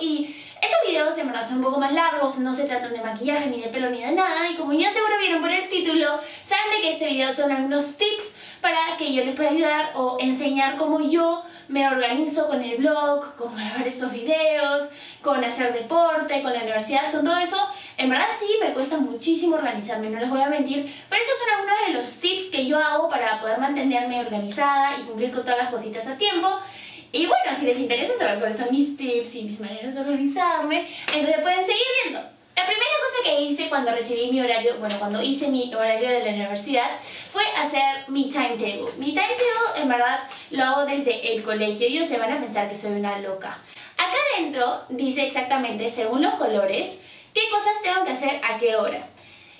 y estos videos de verdad son un poco más largos, no se tratan de maquillaje, ni de pelo, ni de nada y como ya seguro vieron por el título, saben de que este video son algunos tips para que yo les pueda ayudar o enseñar cómo yo me organizo con el blog, con grabar estos videos, con hacer deporte, con la universidad, con todo eso. En verdad sí me cuesta muchísimo organizarme, no les voy a mentir, pero estos son algunos de los tips que yo hago para poder mantenerme organizada y cumplir con todas las cositas a tiempo. Y bueno, si les interesa saber cuáles son mis tips y mis maneras de organizarme, entonces pueden seguir viendo. La primera cosa que hice cuando recibí mi horario, bueno, cuando hice mi horario de la universidad, fue hacer mi timetable. Mi timetable, en verdad, lo hago desde el colegio. Ellos se van a pensar que soy una loca. Acá adentro dice exactamente, según los colores, qué cosas tengo que hacer a qué hora.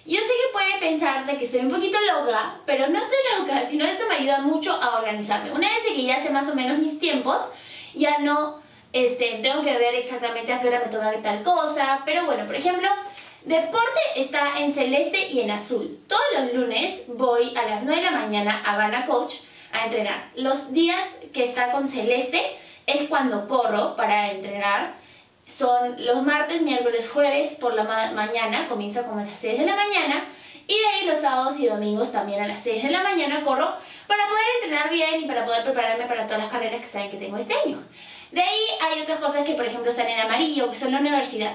Yo sé que pueden pensar de que estoy un poquito loca, pero no estoy loca, sino esto me ayuda mucho a organizarme. Una vez que ya sé más o menos mis tiempos, ya no este, tengo que ver exactamente a qué hora me toca tal cosa, pero bueno, por ejemplo, deporte está en celeste y en azul. Todos los lunes voy a las 9 de la mañana a Habana Coach a entrenar. Los días que está con celeste es cuando corro para entrenar son los martes, miércoles, jueves por la mañana, comienza como a las 6 de la mañana y de ahí los sábados y domingos también a las 6 de la mañana corro para poder entrenar bien y para poder prepararme para todas las carreras que saben que tengo este año. De ahí hay otras cosas que por ejemplo están en amarillo, que son la universidad.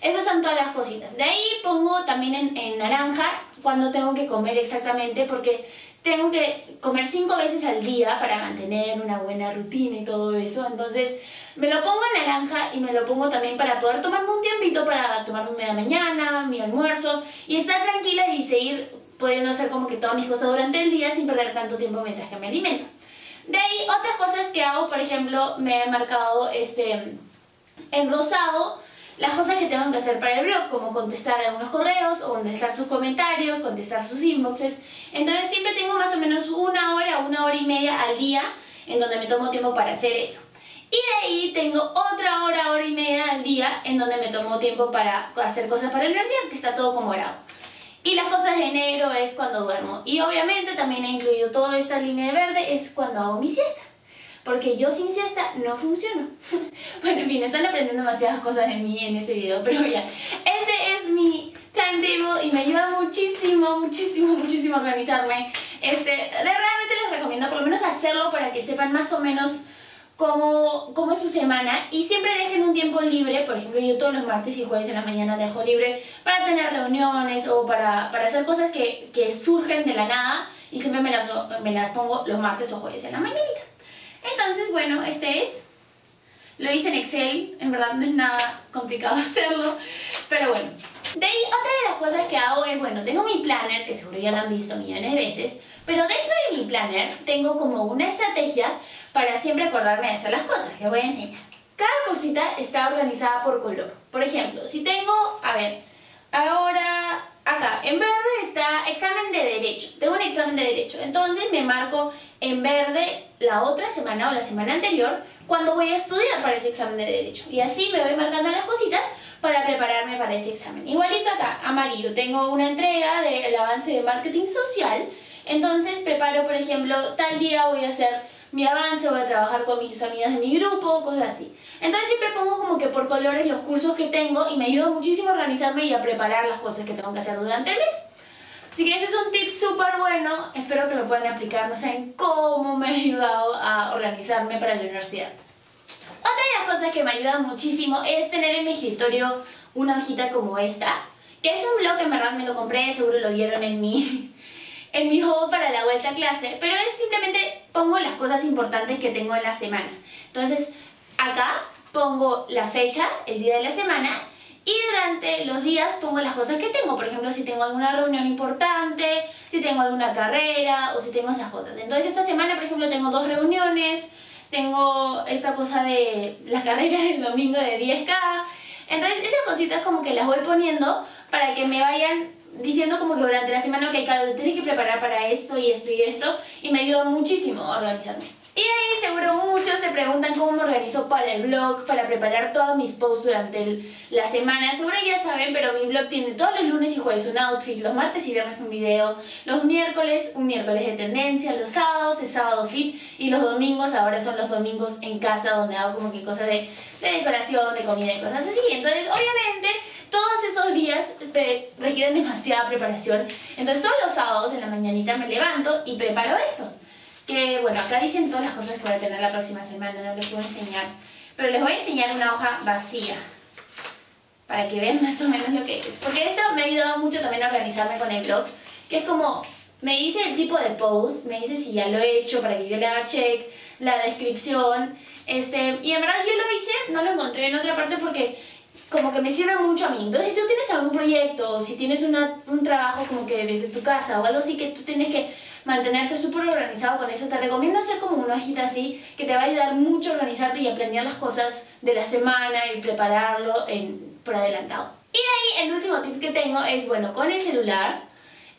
Esas son todas las cositas. De ahí pongo también en, naranja cuando tengo que comer exactamente porque tengo que comer cinco veces al día para mantener una buena rutina y todo eso. Entonces me lo pongo en naranja y me lo pongo también para poder tomarme un tiempito para tomarme media mañana, mi almuerzo y estar tranquila y seguir pudiendo hacer como que todas mis cosas durante el día sin perder tanto tiempo mientras que me alimento. De ahí otras cosas que hago, por ejemplo, me he marcado este, en rosado las cosas que tengo que hacer para el blog, como contestar algunos correos o contestar sus comentarios, contestar sus inboxes. Entonces siempre tengo más o menos una hora, una hora y media al día en donde me tomo tiempo para hacer eso. Y de ahí tengo otra hora, hora y media al día en donde me tomo tiempo para hacer cosas para la universidad, que está todo como morado. Y las cosas de negro es cuando duermo. Y obviamente también he incluido toda esta línea de verde, es cuando hago mi siesta porque yo sin siesta no funciono. bueno, en fin, están aprendiendo demasiadas cosas de mí en este video, pero ya, este es mi timetable y me ayuda muchísimo, muchísimo, muchísimo a organizarme. Este, realmente les recomiendo por lo menos hacerlo para que sepan más o menos cómo, cómo es su semana y siempre dejen un tiempo libre, por ejemplo yo todos los martes y jueves en la mañana dejo libre para tener reuniones o para, para hacer cosas que, que surgen de la nada y siempre me las, me las pongo los martes o jueves en la mañanita. Entonces, bueno, este es. Lo hice en Excel, en verdad no es nada complicado hacerlo, pero bueno. De ahí, otra de las cosas que hago es, bueno, tengo mi planner, que seguro ya lo han visto millones de veces, pero dentro de mi planner tengo como una estrategia para siempre acordarme de hacer las cosas. Les voy a enseñar. Cada cosita está organizada por color. Por ejemplo, si tengo, a ver, ahora acá en verde está examen de derecho. Tengo un examen de derecho. Entonces me marco en verde la otra semana o la semana anterior cuando voy a estudiar para ese examen de derecho. Y así me voy marcando las cositas para prepararme para ese examen. Igualito acá, amarillo, tengo una entrega del avance de marketing social. Entonces preparo, por ejemplo, tal día voy a hacer mi avance, voy a trabajar con mis amigas de mi grupo, cosas así. Entonces siempre pongo como que por colores los cursos que tengo y me ayuda muchísimo a organizarme y a preparar las cosas que tengo que hacer durante el mes. Así que ese es un tip súper bueno, espero que lo puedan aplicar, no saben cómo me ha ayudado a organizarme para la universidad. Otra de las cosas que me ayuda muchísimo es tener en mi escritorio una hojita como esta, que es un blog que en verdad me lo compré, seguro lo vieron en mi, en mi haul para la vuelta a clase, pero es simplemente pongo las cosas importantes que tengo en la semana. Entonces, acá pongo la fecha, el día de la semana, y durante los días pongo las cosas que tengo, por ejemplo, si tengo alguna reunión importante, si tengo alguna carrera o si tengo esas cosas. Entonces esta semana, por ejemplo, tengo dos reuniones, tengo esta cosa de las carreras del domingo de 10K. Entonces esas cositas como que las voy poniendo para que me vayan diciendo como que durante la semana, ok, claro, te tienes que preparar para esto y esto y esto, y me ayuda muchísimo a organizarme. Y ahí seguro muchos se preguntan cómo me organizo para el blog, para preparar todos mis posts durante la semana. Seguro ya saben, pero mi blog tiene todos los lunes y jueves un outfit, los martes y viernes un video, los miércoles un miércoles de tendencia, los sábados es sábado fit y los domingos ahora son los domingos en casa donde hago como que cosas de, de decoración, de comida y cosas así. Entonces, obviamente, todos esos días requieren demasiada preparación. Entonces, todos los sábados en la mañanita me levanto y preparo esto bueno, acá dicen todas las cosas que voy a tener la próxima semana, no les puedo enseñar, pero les voy a enseñar una hoja vacía para que vean más o menos lo que es, porque esto me ha ayudado mucho también a organizarme con el blog, que es como, me dice el tipo de post, me dice si ya lo he hecho para que yo le haga check, la descripción, este, y en verdad yo lo hice, no lo encontré en otra parte porque como que me sirve mucho a mí. Entonces, si tú tienes algún proyecto o si tienes una, un trabajo como que desde tu casa o algo así que tú tienes que mantenerte súper organizado con eso, te recomiendo hacer como una hojita así que te va a ayudar mucho a organizarte y a planear las cosas de la semana y prepararlo en, por adelantado. Y ahí el último tip que tengo es, bueno, con el celular,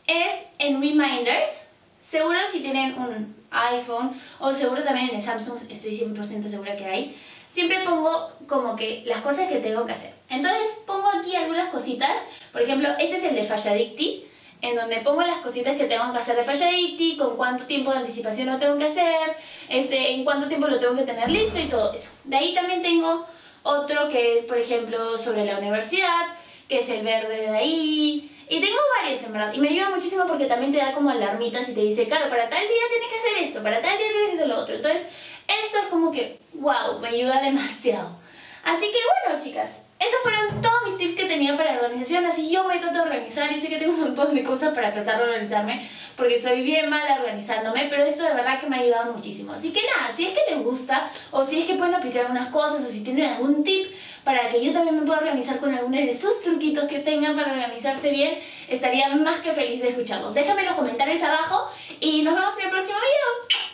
es en Reminders. Seguro si tienen un iPhone o seguro también en el Samsung, estoy 100% segura que hay. Siempre pongo como que las cosas que tengo que hacer. Entonces pongo aquí algunas cositas. Por ejemplo, este es el de Falladicti en donde pongo las cositas que tengo que hacer de Falladicti, con cuánto tiempo de anticipación lo tengo que hacer, este, en cuánto tiempo lo tengo que tener listo y todo eso. De ahí también tengo otro que es, por ejemplo, sobre la universidad, que es el verde de ahí. Y tengo varios en verdad. Y me ayuda muchísimo porque también te da como alarmitas y te dice, claro, para tal día tienes que hacer esto, para tal día tienes que hacer lo otro. Entonces, esto es como que, wow, me ayuda demasiado. Así que bueno, chicas, esos fueron todos mis tips que tenía para la organización, así yo me trato de organizar y sé que tengo un montón de cosas para tratar de organizarme porque soy bien mala organizándome, pero esto de verdad que me ha ayudado muchísimo. Así que nada, si es que les gusta o si es que pueden aplicar unas cosas o si tienen algún tip para que yo también me pueda organizar con algunos de sus truquitos que tengan para organizarse bien, estaría más que feliz de escucharlos. Déjame en los comentarios abajo y nos vemos en el próximo video.